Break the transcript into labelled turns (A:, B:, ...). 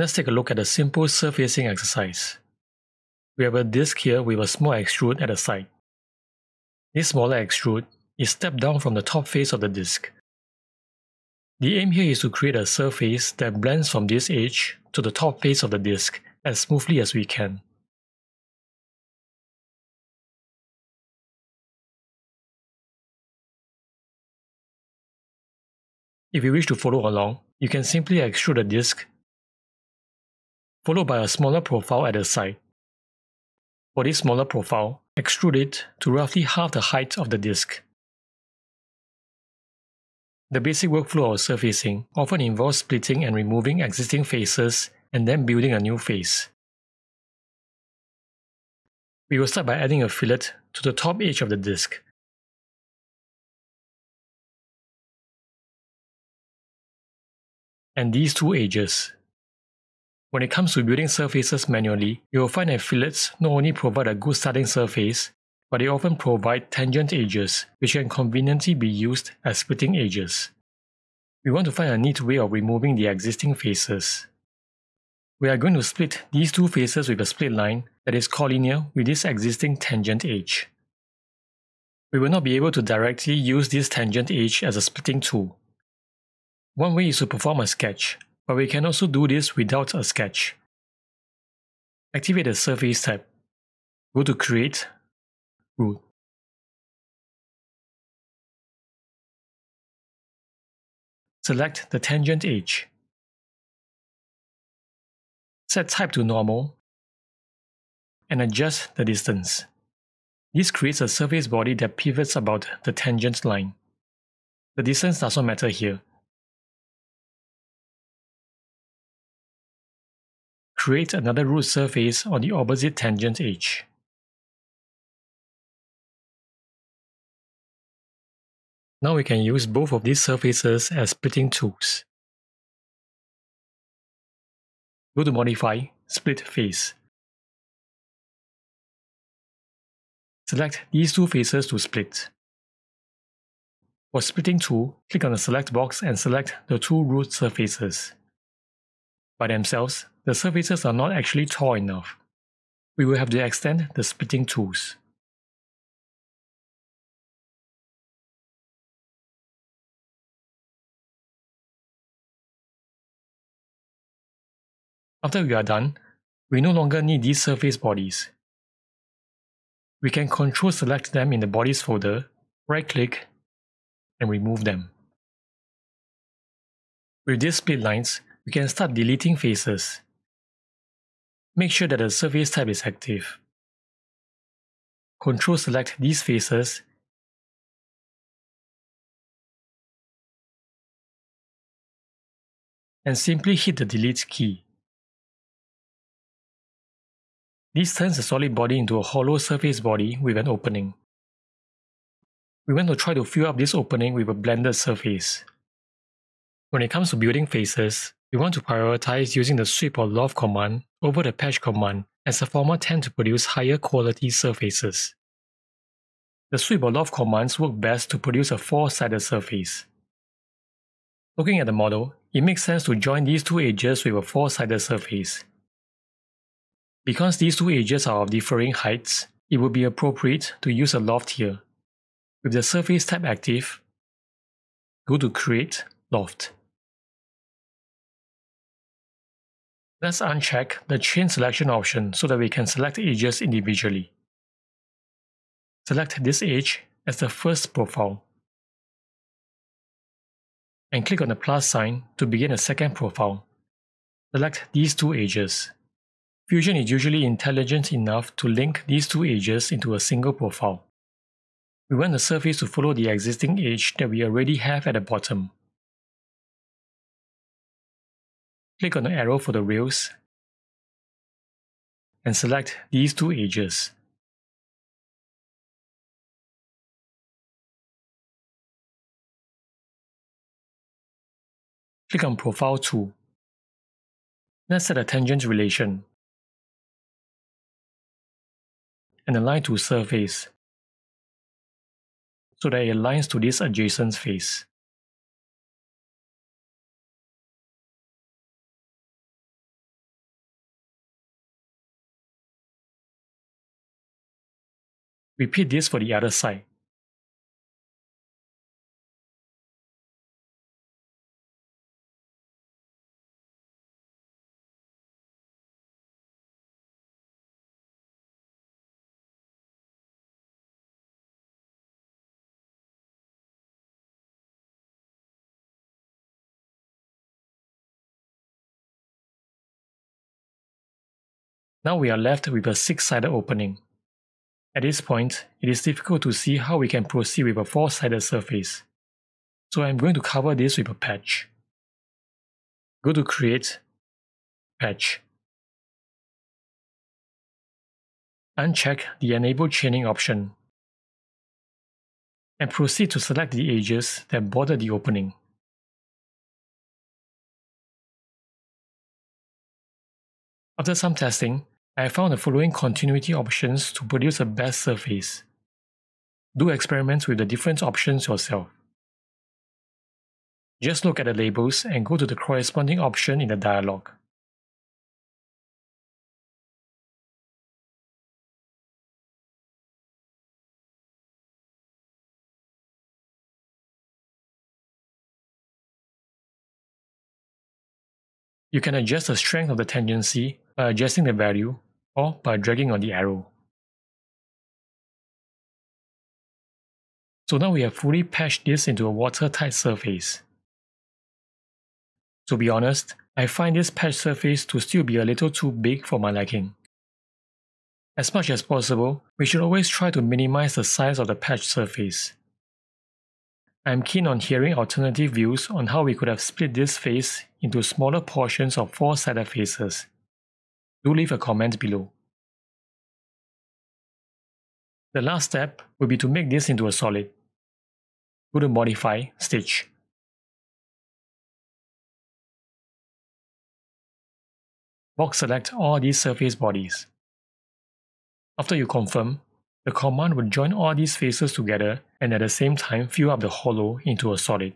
A: Let's take a look at a simple surfacing exercise. We have a disc here with a small extrude at the side. This smaller extrude is stepped down from the top face of the disc. The aim here is to create a surface that blends from this edge to the top face of the disc as smoothly as we can. If you wish to follow along, you can simply extrude the disc, followed by a smaller profile at the side. For this smaller profile, extrude it to roughly half the height of the disc. The basic workflow of surfacing often involves splitting and removing existing faces and then building a new face. We will start by adding a fillet to the top edge of the disc. and these two edges. When it comes to building surfaces manually, you will find that fillets not only provide a good starting surface, but they often provide tangent edges, which can conveniently be used as splitting edges. We want to find a neat way of removing the existing faces. We are going to split these two faces with a split line that is collinear with this existing tangent edge. We will not be able to directly use this tangent edge as a splitting tool, one way is to perform a sketch, but we can also do this without a sketch. Activate the Surface tab. Go to Create, Ruled. Select the tangent edge. Set type to normal and adjust the distance. This creates a surface body that pivots about the tangent line. The distance does not matter here, create another ruled surface on the opposite tangent edge. Now we can use both of these surfaces as splitting tools. Go to Modify, Split Face. Select these two faces to split. For splitting tool, click on the select box and select the two ruled surfaces. By themselves, the surfaces are not actually tall enough. We will have to extend the splitting tools. After we are done, we no longer need these surface bodies. We can control select them in the bodies folder, right click, and remove them. With these split lines, we can start deleting faces. Make sure that the surface type is active. Control select these faces and simply hit the delete key. This turns the solid body into a hollow surface body with an opening. We want to try to fill up this opening with a blended surface. When it comes to building faces, we want to prioritize using the sweep or loft command over the patch command as the former tend to produce higher quality surfaces. The sweep or loft commands work best to produce a four-sided surface. Looking at the model, it makes sense to join these two edges with a four-sided surface. Because these two edges are of differing heights, it would be appropriate to use a loft here. With the surface tab active, go to Create Loft. Let's uncheck the chain selection option so that we can select edges individually. Select this edge as the first profile. And click on the plus sign to begin a second profile. Select these two edges. Fusion is usually intelligent enough to link these two edges into a single profile. We want the surface to follow the existing edge that we already have at the bottom. Click on the arrow for the rails and select these two edges. Click on Profile tool. Let's set a tangent relation and align to surface so that it aligns to this adjacent face. Repeat this for the other side. Now we are left with a six-sided opening. At this point, it is difficult to see how we can proceed with a four-sided surface. So I'm going to cover this with a patch. Go to Create, Patch. Uncheck the Enable Chaining option. And proceed to select the edges that border the opening. After some testing, I found the following continuity options to produce a best surface. Do experiments with the different options yourself. Just look at the labels and go to the corresponding option in the dialog. You can adjust the strength of the tangency by adjusting the value or by dragging on the arrow. So now we have fully patched this into a watertight surface. To be honest, I find this patch surface to still be a little too big for my liking. As much as possible, we should always try to minimize the size of the patch surface. I am keen on hearing alternative views on how we could have split this face into smaller portions of four-sided faces do leave a comment below. The last step will be to make this into a solid. Go to Modify, Stitch. Box select all these surface bodies. After you confirm, the command will join all these faces together and at the same time fill up the hollow into a solid.